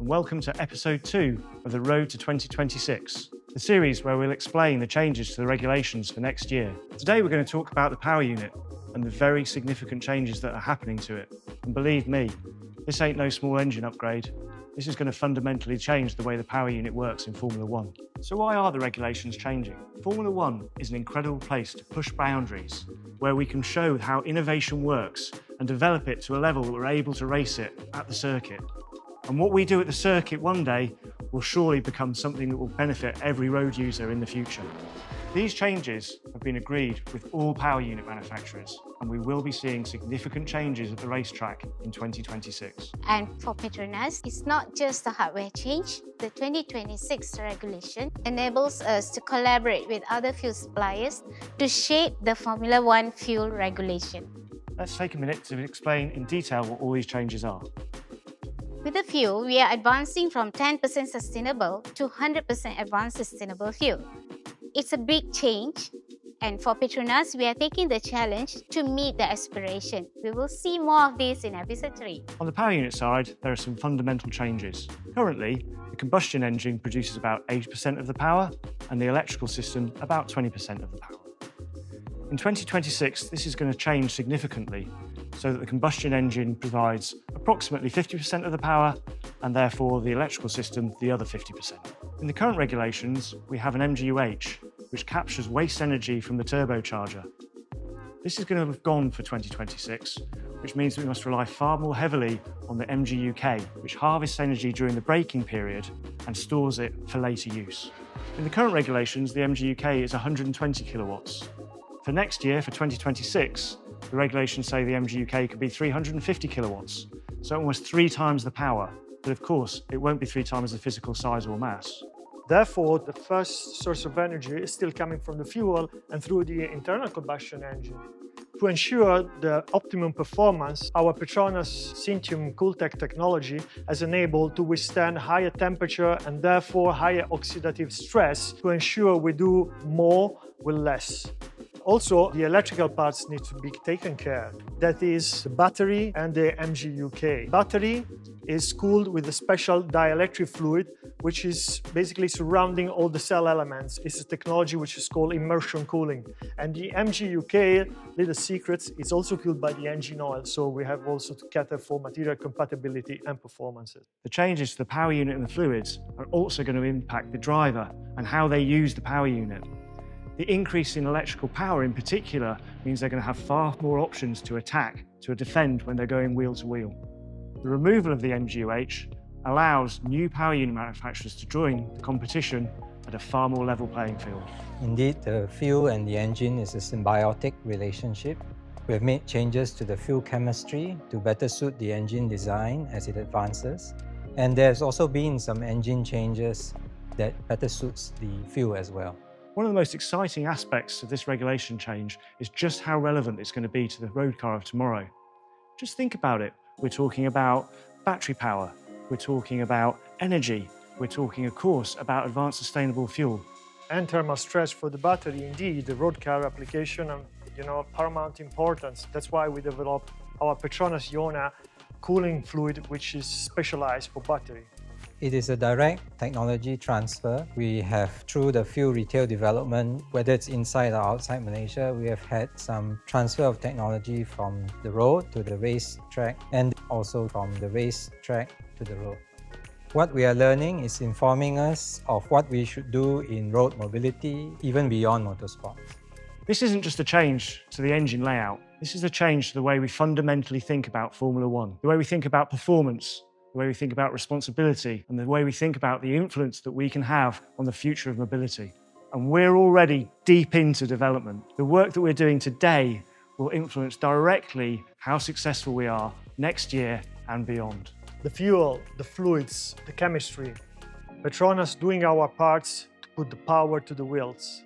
welcome to episode two of The Road to 2026, the series where we'll explain the changes to the regulations for next year. Today we're going to talk about the power unit and the very significant changes that are happening to it. And believe me, this ain't no small engine upgrade. This is going to fundamentally change the way the power unit works in Formula One. So why are the regulations changing? Formula One is an incredible place to push boundaries, where we can show how innovation works and develop it to a level that we're able to race it at the circuit. And what we do at the circuit one day will surely become something that will benefit every road user in the future. These changes have been agreed with all power unit manufacturers, and we will be seeing significant changes at the racetrack in 2026. And for Petronas, it's not just a hardware change. The 2026 regulation enables us to collaborate with other fuel suppliers to shape the Formula One fuel regulation. Let's take a minute to explain in detail what all these changes are. With the fuel, we are advancing from 10% sustainable to 100% advanced sustainable fuel. It's a big change, and for Petronas, we are taking the challenge to meet the aspiration. We will see more of this in episode 3. On the power unit side, there are some fundamental changes. Currently, the combustion engine produces about 80% of the power, and the electrical system about 20% of the power. In 2026, this is going to change significantly so that the combustion engine provides approximately 50% of the power and therefore the electrical system the other 50%. In the current regulations, we have an MGUH, which captures waste energy from the turbocharger. This is going to have gone for 2026, which means we must rely far more heavily on the MGUK, which harvests energy during the braking period and stores it for later use. In the current regulations, the MGUK is 120 kilowatts. For next year, for 2026, the regulations say the MGUK could be 350 kilowatts, so almost three times the power. But of course, it won't be three times the physical size or mass. Therefore, the first source of energy is still coming from the fuel and through the internal combustion engine. To ensure the optimum performance, our Petronas Syntium Cooltech technology has enabled to withstand higher temperature and therefore higher oxidative stress to ensure we do more with less. Also, the electrical parts need to be taken care. Of. That is the battery and the MGUK. Battery is cooled with a special dielectric fluid, which is basically surrounding all the cell elements. It's a technology which is called immersion cooling. And the MGUK, little secrets, is also cooled by the engine oil. So we have also to cater for material compatibility and performances. The changes to the power unit and the fluids are also going to impact the driver and how they use the power unit. The increase in electrical power in particular means they're going to have far more options to attack, to defend when they're going wheel to wheel. The removal of the MGUH allows new power unit manufacturers to join the competition at a far more level playing field. Indeed, the fuel and the engine is a symbiotic relationship. We have made changes to the fuel chemistry to better suit the engine design as it advances. And there's also been some engine changes that better suits the fuel as well. One of the most exciting aspects of this regulation change is just how relevant it's going to be to the road car of tomorrow. Just think about it. We're talking about battery power, we're talking about energy, we're talking, of course, about advanced sustainable fuel. And thermal stress for the battery, indeed, the road car application, and you know, paramount importance. That's why we developed our Petronas Iona cooling fluid, which is specialized for battery. It is a direct technology transfer. We have, through the fuel retail development, whether it's inside or outside Malaysia, we have had some transfer of technology from the road to the race track and also from the race track to the road. What we are learning is informing us of what we should do in road mobility, even beyond motorsport. This isn't just a change to the engine layout. This is a change to the way we fundamentally think about Formula One, the way we think about performance, the way we think about responsibility, and the way we think about the influence that we can have on the future of mobility. And we're already deep into development. The work that we're doing today will influence directly how successful we are next year and beyond. The fuel, the fluids, the chemistry. Petronas doing our parts to put the power to the wheels.